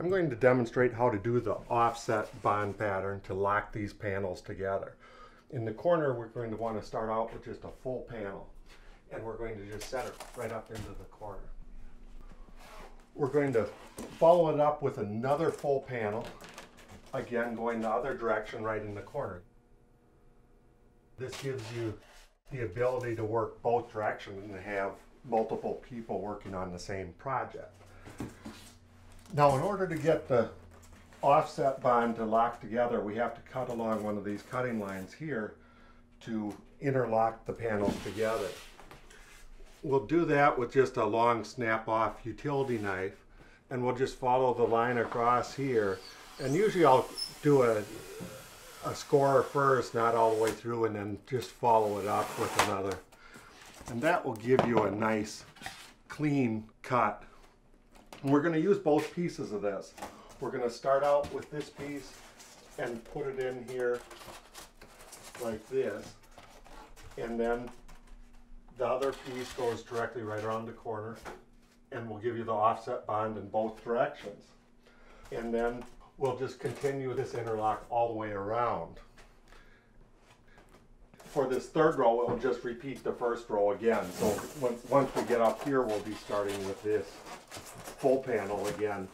I'm going to demonstrate how to do the offset bond pattern to lock these panels together. In the corner, we're going to want to start out with just a full panel. And we're going to just set it right up into the corner. We're going to follow it up with another full panel. Again, going the other direction right in the corner. This gives you the ability to work both directions and have multiple people working on the same project. Now, in order to get the offset bond to lock together, we have to cut along one of these cutting lines here to interlock the panels together. We'll do that with just a long snap off utility knife and we'll just follow the line across here. And usually I'll do a, a score first, not all the way through, and then just follow it up with another. And that will give you a nice clean cut. We're going to use both pieces of this. We're going to start out with this piece and put it in here like this. And then the other piece goes directly right around the corner and we'll give you the offset bond in both directions. And then we'll just continue this interlock all the way around. For this third row, we'll just repeat the first row again. So once, once we get up here, we'll be starting with this full panel again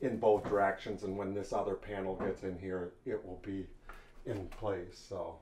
in both directions. And when this other panel gets in here, it will be in place. So.